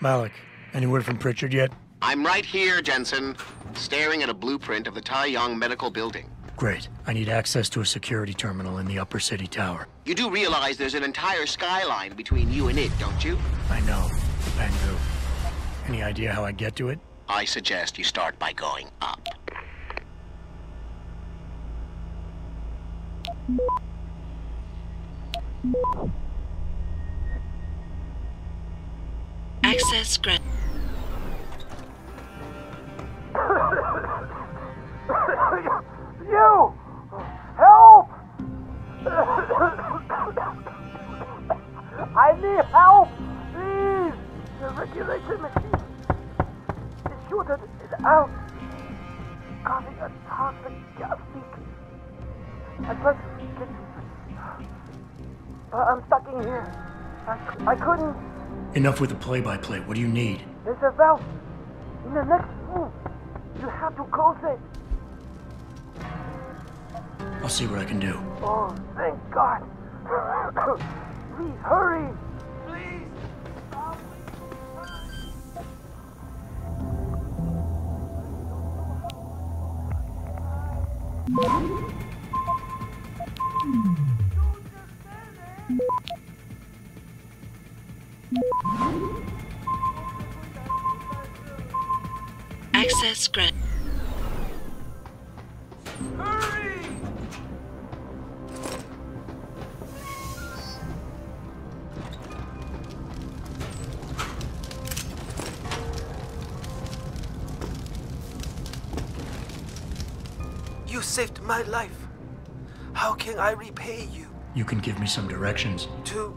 Malik, any word from Pritchard yet? I'm right here, Jensen, staring at a blueprint of the Tai Yong Medical Building. Great. I need access to a security terminal in the upper city tower. You do realize there's an entire skyline between you and it, don't you? I know. Pangu. Any idea how I get to it? I suggest you start by going up. Access grant. You! Help! I need help! Please! The regulation machine is shorted it out, causing a toxic gas leak. I tried to get but I'm stuck in here. I, I couldn't. Enough with the play-by-play. What do you need? There's a valve in the next room. You have to close it. I'll see what I can do. Oh, thank God. Please hurry. Please. Access saved my life. How can I repay you? You can give me some directions. To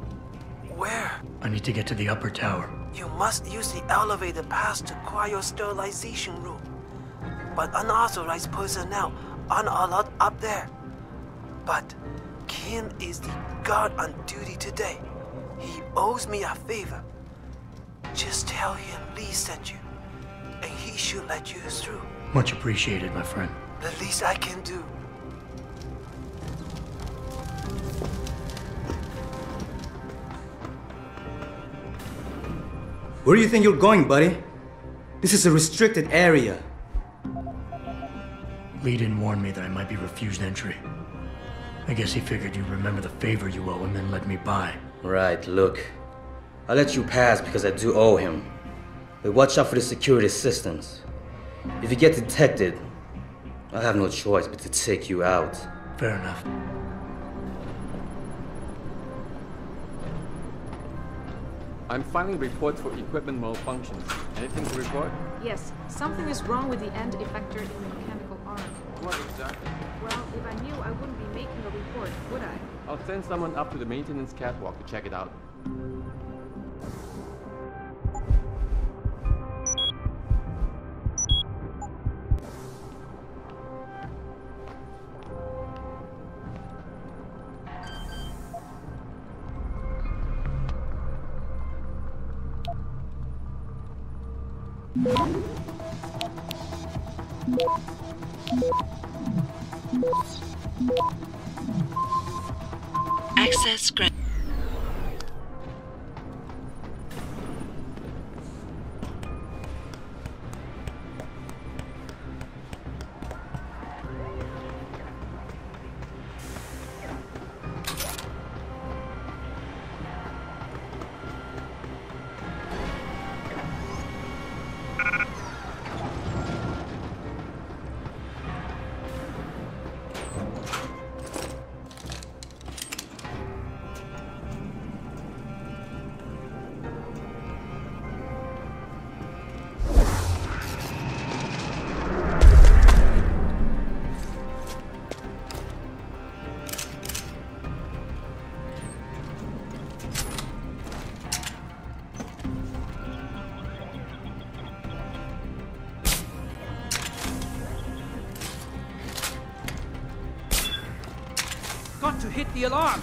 where? I need to get to the upper tower. You must use the elevator pass to cryosterilization room. But unauthorized personnel aren't allowed up there. But Kim is the guard on duty today. He owes me a favor. Just tell him Lee sent you, and he should let you through. Much appreciated, my friend. The least I can do. Where do you think you're going, buddy? This is a restricted area. Lee didn't warn me that I might be refused entry. I guess he figured you'd remember the favor you owe him and let me by. Right, look. I let you pass because I do owe him. But watch out for the security systems. If you get detected, I have no choice but to take you out. Fair enough. I'm filing reports for equipment malfunctions. Anything to report? Yes, something is wrong with the end effector in the mechanical arm. What exactly? Well, if I knew, I wouldn't be making a report, would I? I'll send someone up to the maintenance catwalk to check it out. Access grant. hit the alarm.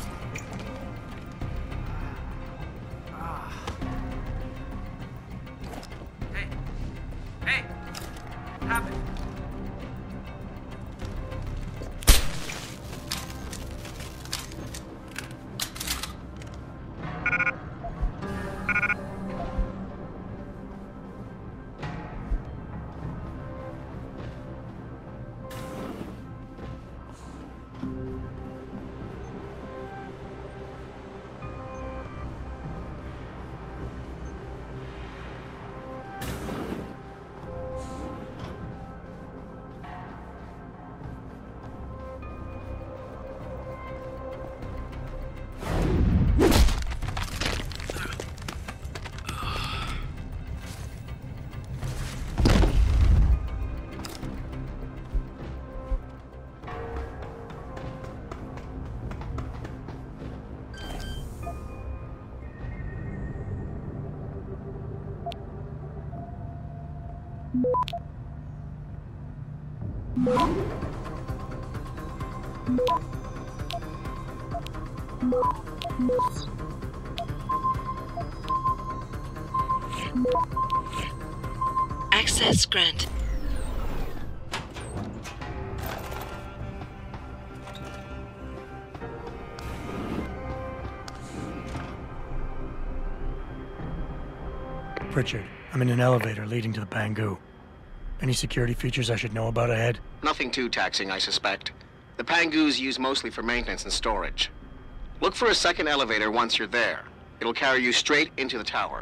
Ah. Access granted. Pritchard, I'm in an elevator leading to the Pangu. Any security features I should know about ahead? Nothing too taxing, I suspect. The Pangus used mostly for maintenance and storage. Look for a second elevator once you're there. It'll carry you straight into the tower.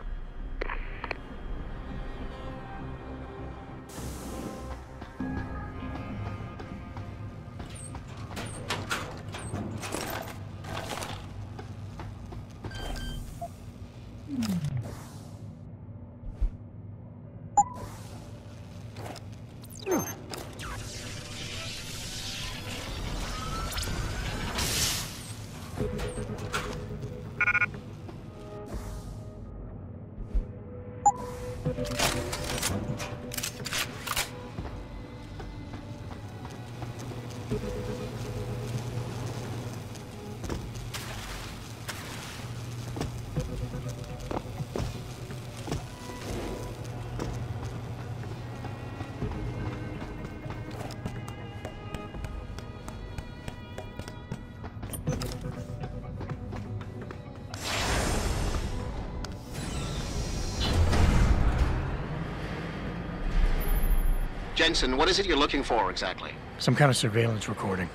Jensen, what is it you're looking for exactly? Some kind of surveillance recording.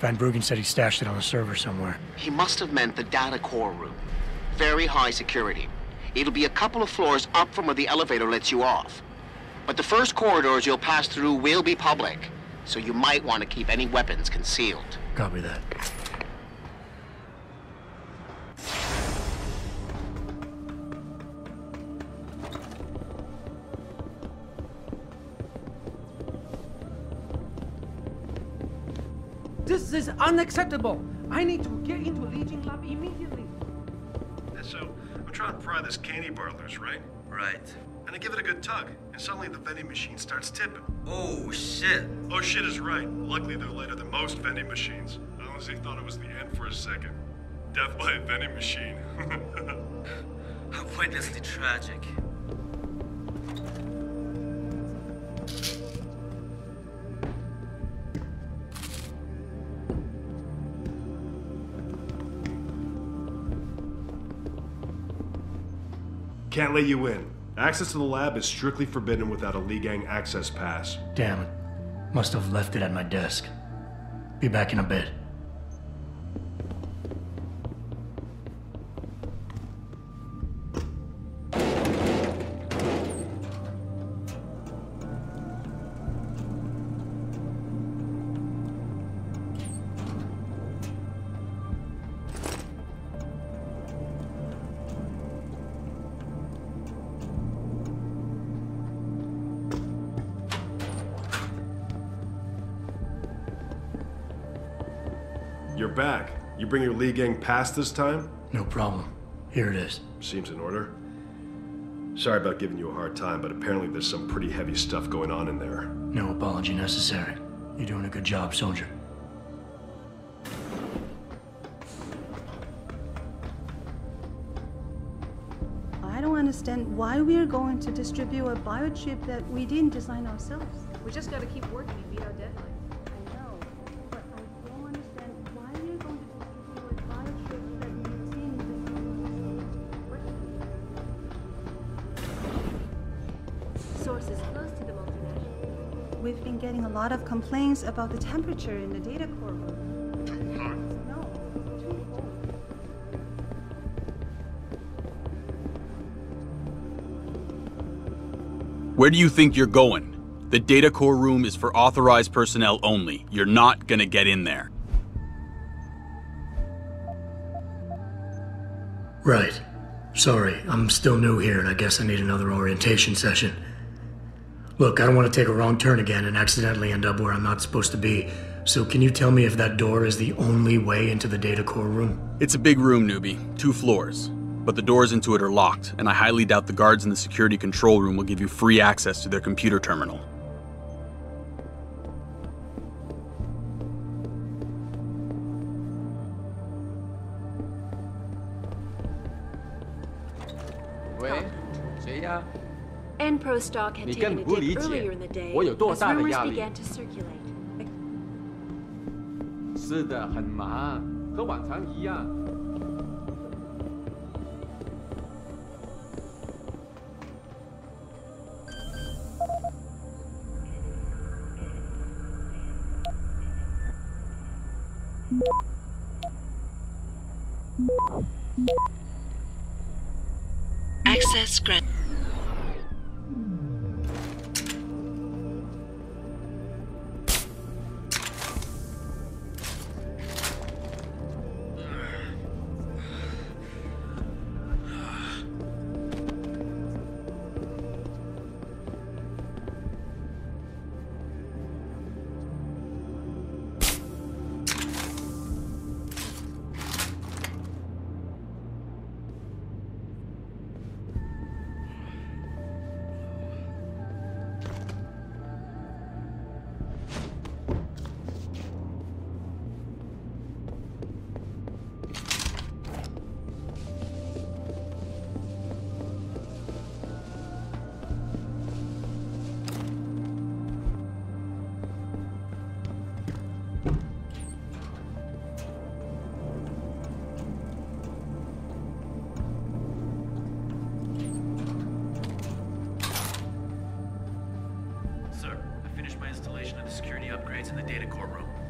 Van Bruggen said he stashed it on a server somewhere. He must have meant the data core room. Very high security. It'll be a couple of floors up from where the elevator lets you off. But the first corridors you'll pass through will be public, so you might want to keep any weapons concealed. Copy that. Unacceptable. I need to get into Legion Lab immediately. Uh, so, I'm trying to pry this candy bar loose, right? Right. And I give it a good tug, and suddenly the vending machine starts tipping. Oh, shit. Oh shit is right. Luckily, they're lighter than most vending machines. I honestly thought it was the end for a second. Death by a vending machine. Pointlessly tragic. Can't let you in. Access to the lab is strictly forbidden without a Lee Gang access pass. Damn. Must have left it at my desk. Be back in a bit. You're back. You bring your Lee Gang pass this time? No problem. Here it is. Seems in order. Sorry about giving you a hard time, but apparently there's some pretty heavy stuff going on in there. No apology necessary. You're doing a good job, soldier. I don't understand why we're going to distribute a biochip that we didn't design ourselves. We just gotta keep working and beat our deadlines. Lot of complaints about the temperature in the data core room. Too hot. No, too cold. Where do you think you're going? The data core room is for authorized personnel only. You're not gonna get in there. Right. Sorry, I'm still new here and I guess I need another orientation session. Look, I don't want to take a wrong turn again and accidentally end up where I'm not supposed to be. So can you tell me if that door is the only way into the data core room? It's a big room, newbie. Two floors. but the doors into it are locked, and I highly doubt the guards in the security control room will give you free access to their computer terminal. 你更不理解我有多大的压力。是的很忙和往常一样。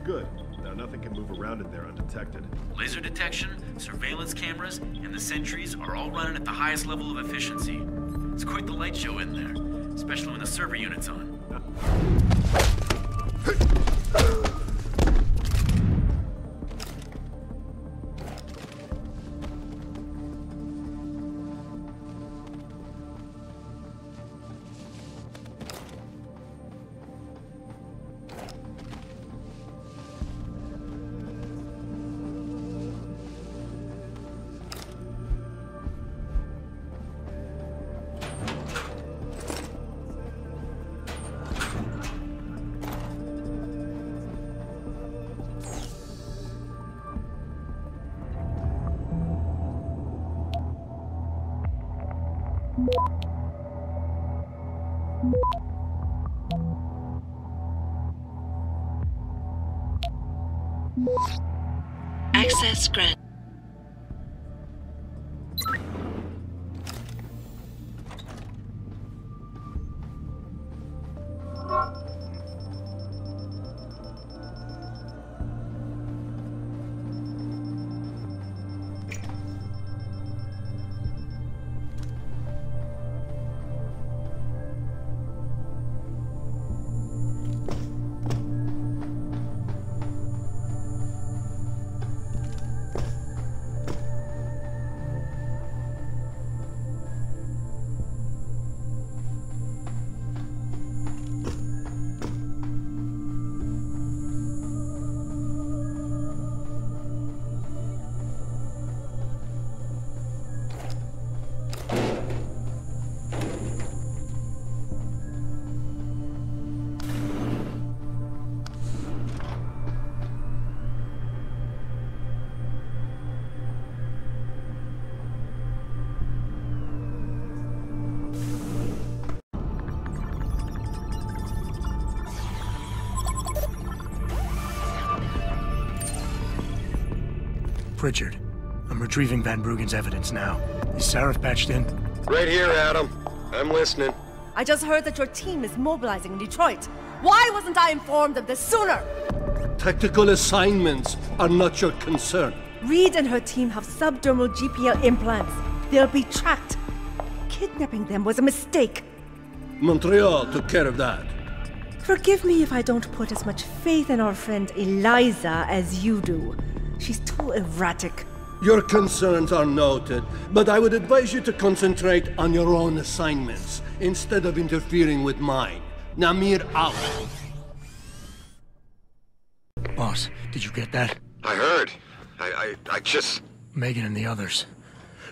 Good. Now nothing can move around in there undetected. Laser detection, surveillance cameras, and the sentries are all running at the highest level of efficiency. It's quite the light show in there, especially when the server unit's on. Access granted. Pritchard, I'm retrieving Van Bruggen's evidence now. Is Sarif patched in? Right here, Adam. I'm listening. I just heard that your team is mobilizing in Detroit. Why wasn't I informed of this sooner? Tactical assignments are not your concern. Reed and her team have subdermal GPS implants. They'll be tracked. Kidnapping them was a mistake. Montreal took care of that. Forgive me if I don't put as much faith in our friend Eliza as you do. She's too erratic. Your concerns are noted, but I would advise you to concentrate on your own assignments instead of interfering with mine. Namir out. Boss, did you get that? I heard. I, I, I just. Megan and the others.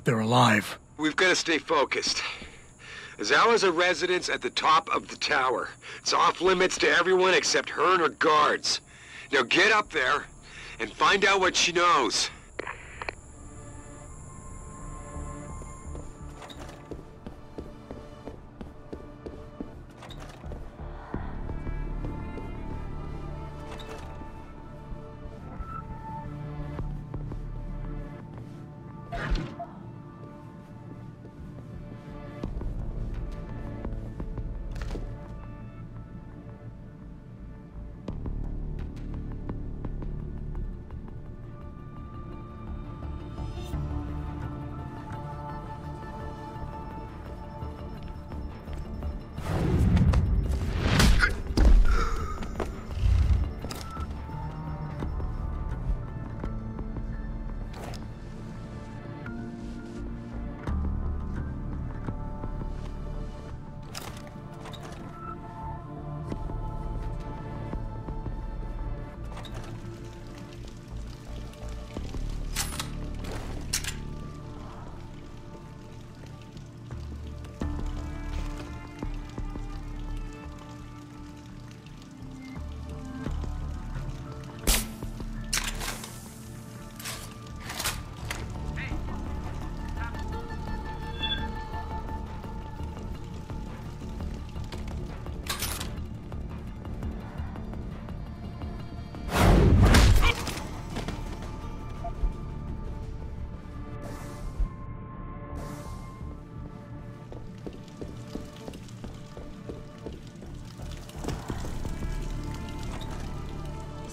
they're alive. We've got to stay focused. Zhao's a residence at the top of the tower. It's off limits to everyone except her and her guards. Now get up there and find out what she knows.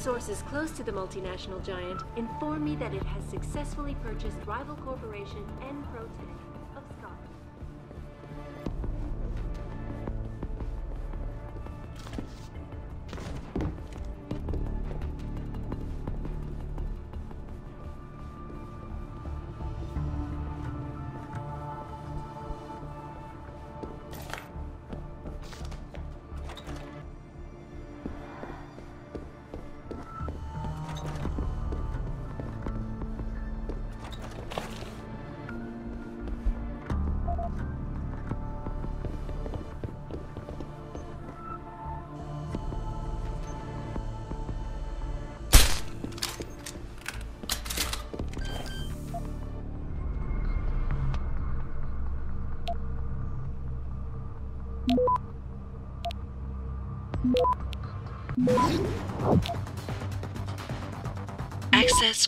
Sources close to the multinational giant inform me that it has successfully purchased rival corporation N-Protec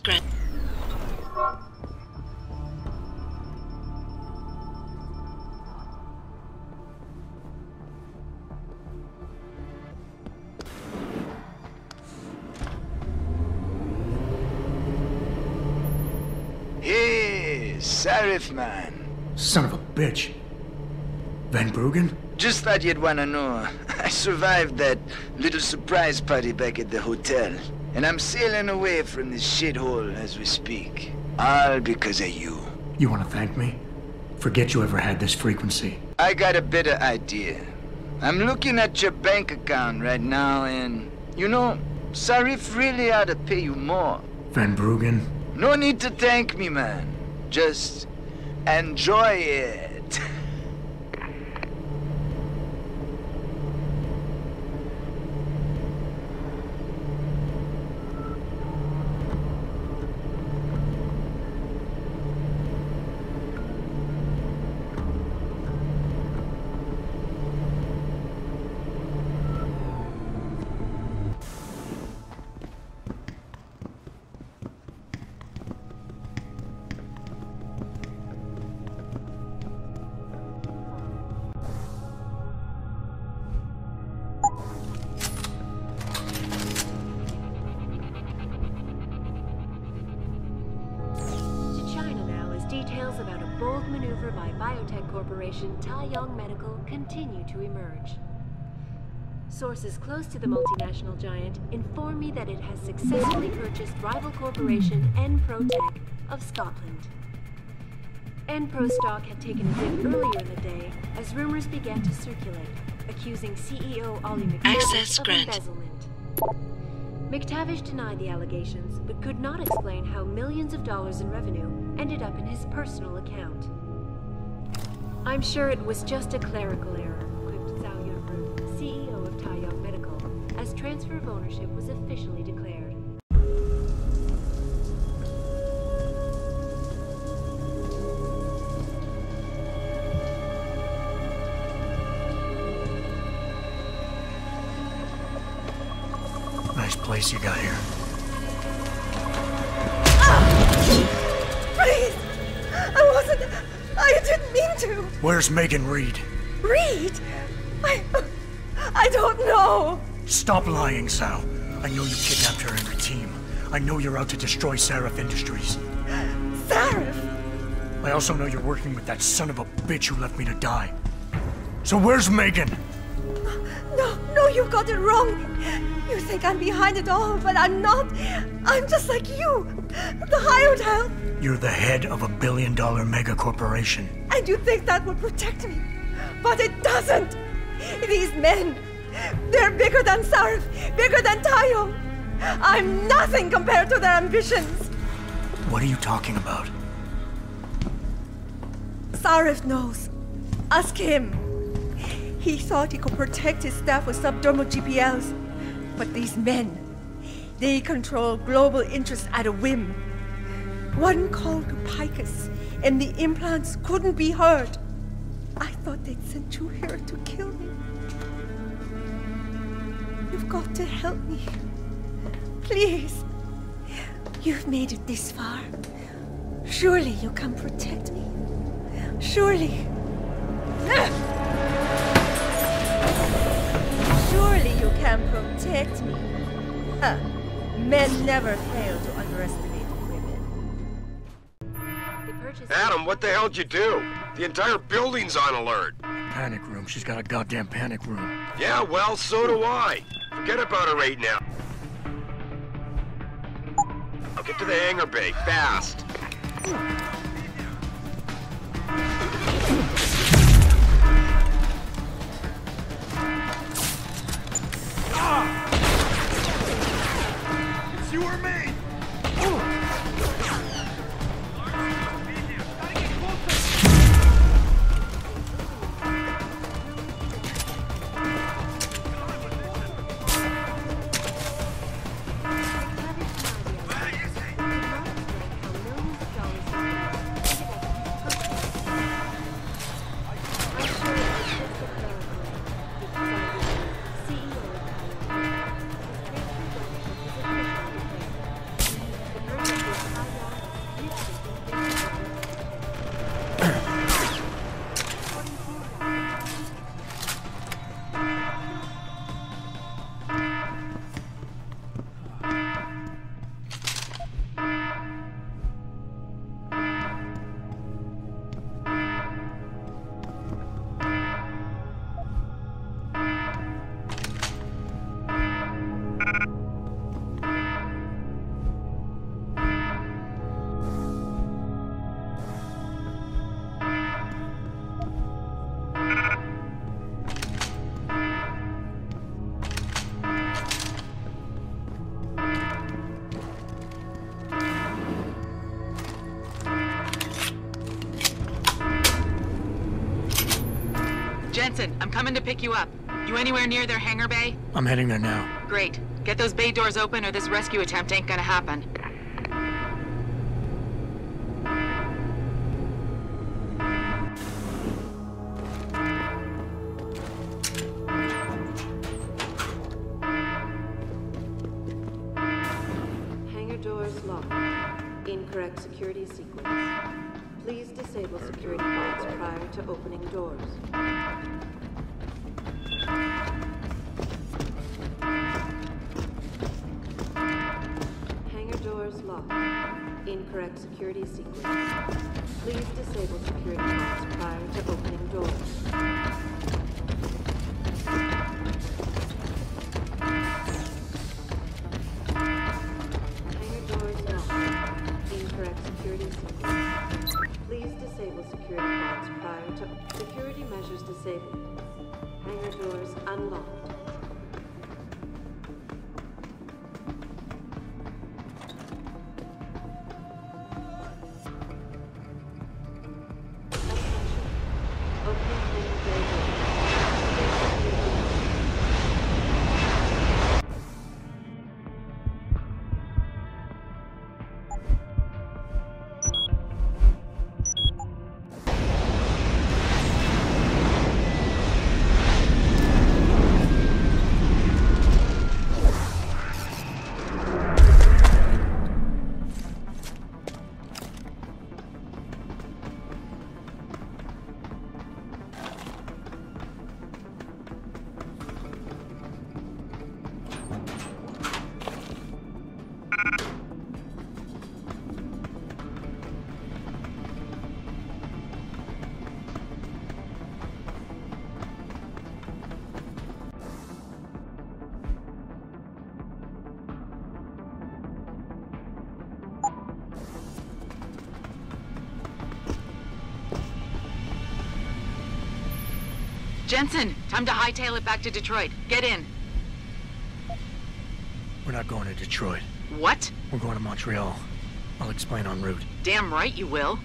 Access granted. Hey, Sarif man. Son of a bitch. Van Bruggen? Just thought you'd wanna know. I survived that little surprise party back at the hotel. And I'm sailing away from this shithole as we speak. All because of you. You want to thank me? Forget you ever had this frequency. I got a better idea. I'm looking at your bank account right now and, you know, Sarif really ought to pay you more. Van Bruggen? No need to thank me, man. Just enjoy it. Corporation Tai Yong Medical continue to emerge. Sources close to the multinational giant inform me that it has successfully purchased rival corporation N-Protec of Scotland. N-Pro stock had taken a dip earlier in the day as rumors began to circulate, accusing CEO Ollie Access of granted. embezzlement. McTavish denied the allegations, but could not explain how millions of dollars in revenue ended up in his personal account. I'm sure it was just a clerical error, quipped Zhao Yunru, CEO of Tai Yong Medical, as transfer of ownership was officially declared. Nice place you got here. Where's Megan Reed? Reed? I. I don't know. Stop lying, Sal. I know you kidnapped her and her team. I know you're out to destroy Sarif Industries. Sarif? I also know you're working with that son of a bitch who left me to die. So where's Megan? No, no, you got it wrong. You think I'm behind it all, but I'm not. I'm just like you. The hired help. You're the head of a billion dollar mega corporation. And you think that would protect me. But it doesn't. These men, they're bigger than Sarif, bigger than Tai Yong. I'm nothing compared to their ambitions. What are you talking about? Sarif knows. Ask him. He thought he could protect his staff with subdermal GPSs. But these men, they control global interests at a whim. One call to Picus, and the implants couldn't be heard. I thought they'd sent you here to kill me. You've got to help me. Please. You've made it this far. Surely you can protect me. Surely. Surely you can protect me. Huh. Men never fail to underestimate. Adam, what the hell'd you do? The entire building's on alert. Panic room. She's got a goddamn panic room. Yeah, well, so do I. Forget about her right now. I'll get to the hangar bay, fast. It's you or me! I'm coming to pick you up. You anywhere near their hangar bay? I'm heading there now. Great. Get those bay doors open or this rescue attempt ain't gonna happen. Hangar doors locked. Incorrect security sequence. Please disable security bots prior to opening doors. Incorrect security sequence. Please disable security bots prior to opening doors. Jensen, time to hightail it back to Detroit. Get in. We're not going to Detroit. What? We're going to Montreal. I'll explain en route. Damn right you will.